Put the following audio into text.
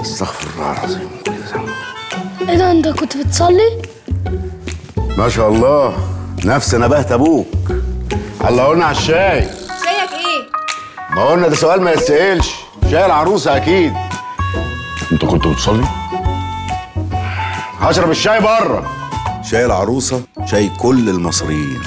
استغفر الله العظيم. إيه ده أنت كنت بتصلي؟ ما شاء الله. نفس نبهت أبوك. الله قلنا على الشاي. شايك إيه؟ ما قلنا ده سؤال ما يتسألش. شاي العروسة أكيد. أنت كنت بتصلي؟ هشرب الشاي بره. شاي العروسة شاي كل المصريين.